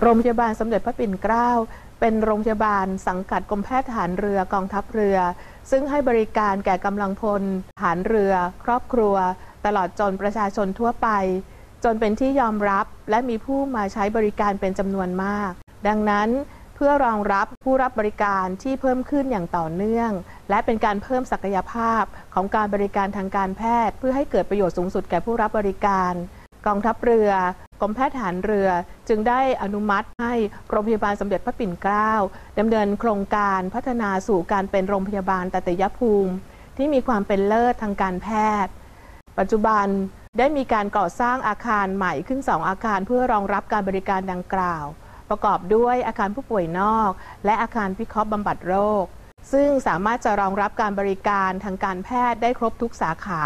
โรงพยาบาลสมเด็จพระปิ่นเกล้า เป็นโรงพยาบาลสังกัดกรมแพทย์ทหารเรือกองทัพเรือ ซึ่งให้บริการแก่กำลังพลทหารเรือ ครอบครัว ตลอดจนประชาชนทั่วไป จนเป็นที่ยอมรับและมีผู้มาใช้บริการเป็นจำนวนมาก ดังนั้นเพื่อรองรับผู้รับบริการที่เพิ่มขึ้นอย่างต่อเนื่อง และเป็นการเพิ่มศักยภาพของการบริการทางการแพทย์ เพื่อให้เกิดประโยชน์สูงสุดแก่ผู้รับบริการ กองทัพเรือ กรมแพทย์ทหารเรือจึงได้อนุมัติให้โรงพยาบาลสมเด็จพระปิ่นเกล้าดำเนินโครงการพัฒนาสู่การเป็นโรงพยาบาลตติยภูมิ ที่มีความเป็นเลิศทางการแพทย์ ปัจจุบันได้มีการก่อสร้างอาคารใหม่ขึ้น 2 อาคารเพื่อรองรับการบริการดังกล่าว ประกอบด้วยอาคารผู้ป่วยนอก และอาคารพิเคราะห์บำบัดโรค ซึ่งสามารถจะรองรับการบริการทางการแพทย์ได้ครบทุกสาขา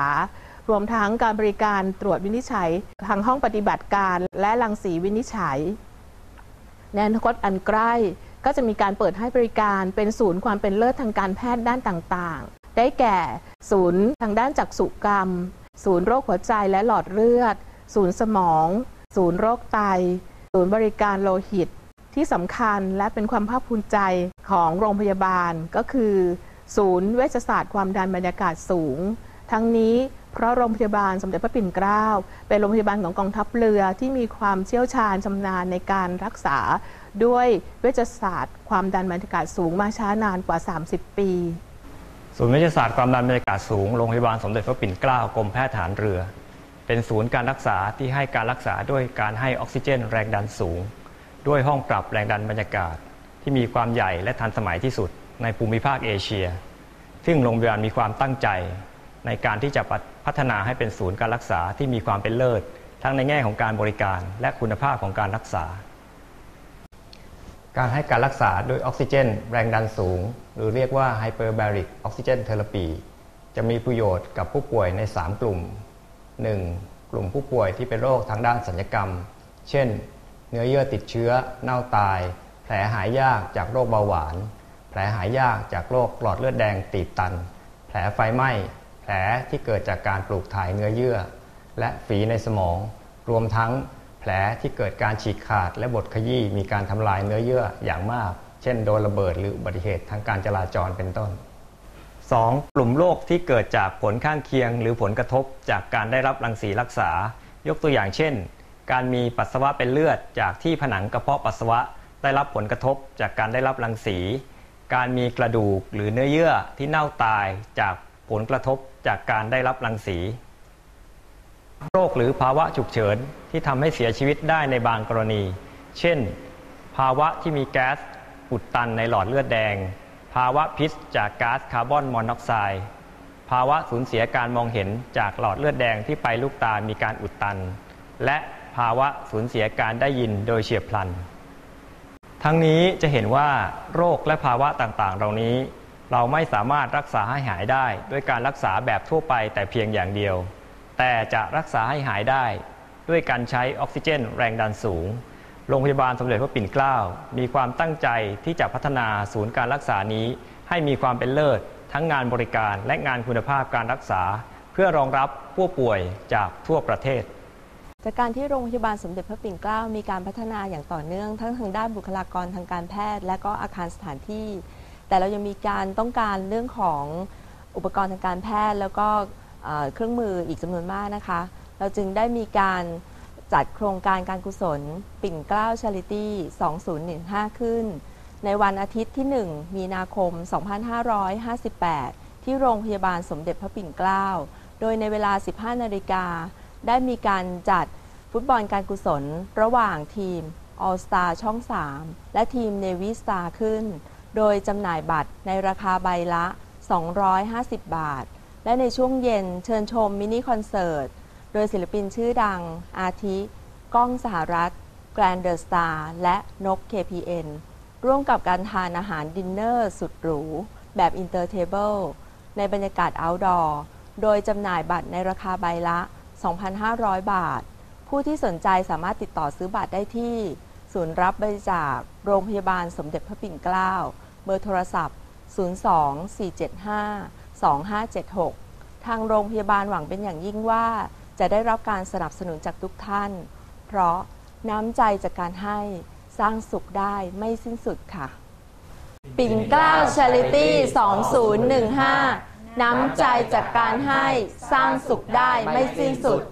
รวมทั้งการบริการตรวจวินิจฉัย ทางห้องปฏิบัติการ และรังสีวินิจฉัยในอนาคตอันใกล้ก็จะมีการเปิดให้บริการเป็นศูนย์ความเป็นเลิศทางการแพทย์ด้านต่างๆ ได้แก่ ศูนย์ทางด้านจักษุกรรม ศูนย์โรคหัวใจและหลอดเลือด ศูนย์สมอง ศูนย์โรคไต ศูนย์บริการโลหิต ที่สำคัญและเป็นความภาคภูมิใจของโรงพยาบาลก็คือ ศูนย์เวชศาสตร์ความดันบรรยากาศสูง ทั้งนี้ เพราะโรงพยาบาลสมเด็จพระปิ่นเกล้าเป็นโรงพยาบาลของกองทัพเรือที่มีความเชี่ยวชาญชำนาญในการรักษา ด้วยเวชศาสตร์ ความดันบรรยากาศสูงมาช้านานกว่า 30 ปีศูนย์เวิทยาศาสตร์ความดันบรรยากาศสูงโรงพยาบาลสมเด็จพระปิ่นเกล้ากรมแพทย์ฐานเรือ เป็นศูนย์การรักษาที่ให้การรักษาด้วยการให้ออกซิเจน แรงดันสูง ด้วยห้องปรับแรงดันบรรยากาศ ที่มีความใหญ่และทันสมัยที่สุดในภูมิภาคเอเชีย ซึ่งโรงพยาบาลมีความตั้งใจ ในการที่จะพัฒนาให้เป็นศูนย์การรักษาที่มีความเป็นเลิศ ทั้งในแง่ของการบริการและคุณภาพของการรักษา การให้การรักษาด้วยออกซิเจน แรงดันสูง หรือเรียกว่า hyperbaric oxygen therapy จะมีประโยชน์กับผู้ป่วยใน 3 กลุ่ม 1. กลุ่มผู้ป่วยที่เป็นโรคทางด้านสัญญกรรม เช่น เนื้อเยื่อติดเชื้อ เน่าตาย แผลหายยากจากโรคเบาหวาน แผลหายยากจากโรคหลอดเลือดแดงตีบตัน แผลไฟไหม้ ลที่เกิดจากการปลูกถ่ายเนื้อเยื่อ และฝีในสมอง รวมทั้งแผลที่เกิดการฉีกขาดและบดขยี้มีการทำลายเนื้อเยื่ออย่างมาก เช่นโดนระเบิดหรืออุบัติเหตุทางการจราจรเป็นต้น 2. กลุ่มโรคที่เกิดจากผลข้างเคียง หรือผลกระทบจากการได้รับรังสีรักษา ยกตัวอย่างเช่น การมีปัสสาวะเป็นเลือดจากที่ผนังกระเพาะปัสสาวะได้รับผลกระทบจากการได้รับรังสี การมีกระดูกหรือเนื้อเยื่อที่เน่าตายจาก ผลกระทบจากการได้รับรังสี โรคหรือภาวะฉุกเฉินที่ทำให้เสียชีวิตได้ในบางกรณี เช่น ภาวะที่มีแก๊สอุดตันในหลอดเลือดแดง ภาวะพิษจากก๊าซคาร์บอนมอนอกไซด์ภาวะสูญเสียการมองเห็นจากหลอดเลือดแดงที่ไปลูกตามีการอุดตัน และภาวะสูญเสียการได้ยินโดยเฉียบพลัน ทั้งนี้จะเห็นว่าโรคและภาวะต่างๆ เหล่านี้ เราไม่สามารถรักษาให้หายได้ ด้วยการรักษาแบบทั่วไปแต่เพียงอย่างเดียว แต่จะรักษาให้หายได้ ด้วยการใช้ออกซิเจน แรงดันสูง โรงพยาบาลสมเด็จพระปิ่นเกล้า มีความตั้งใจที่จะพัฒนาศูนย์การรักษานี้ ให้มีความเป็นเลิศ ทั้งงานบริการและงานคุณภาพการรักษา เพื่อรองรับผู้ป่วยจากทั่วประเทศจากการที่โรงพยาบาลสมเด็จพระปิ่นเกล้ามีการพัฒนาอย่างต่อเนื่อง ทั้งทางด้านบุคลากรทางการแพทย์ และก็อาคารสถานที่ แต่เรายังมีการต้องการเรื่องของอุปกรณ์ทางการแพทย์ แล้วก็เครื่องมืออีกจำนวนมากนะคะ เราจึงได้มีการจัดโครงการการกุศล ปิ่นเกล้าชาริตี้ 2015 ขึ้น ในวันอาทิตย์ที่ 1 มีนาคม 2558 ที่โรงพยาบาลสมเด็จพระปิ่นเกล้า โดยในเวลา 15 นาฬิกา ได้มีการจัดฟุตบอลการกุศล ระหว่างทีม All Star ช่อง 3 และทีม Navy Star ขึ้น โดยจำหน่ายบัตรในราคาใบละ 250 บาท และในช่วงเย็นเชิญชมมินิคอนเสิร์ต โดยศิลปินชื่อดัง อาทิ ก้องสหรัถ แกรนด์ The Star และนก KPN ร่วมกับการทานอาหารดินเนอร์สุดหรู แบบ inter table ในบรรยากาศ outdoor โดยจำหน่ายบัตรในราคาใบละ 2,500 บาท ผู้ที่สนใจสามารถติดต่อซื้อบัตรได้ที่ ศูนย์รับบริจาคโรงพยาบาลสมเด็จพระปิ่นเกล้า เบอร์โทรศัพท์ 02-475-2576 ทางโรงพยาบาลหวังเป็นอย่างยิ่งว่า จะได้รับการสนับสนุนจากทุกท่าน เพราะน้ำใจจากการให้สร้างสุขได้ไม่สิ้นสุดค่ะ ปิ่นเกล้า Charity 2015 น้ำใจจากการให้สร้างสุขได้ไม่สิ้นสุด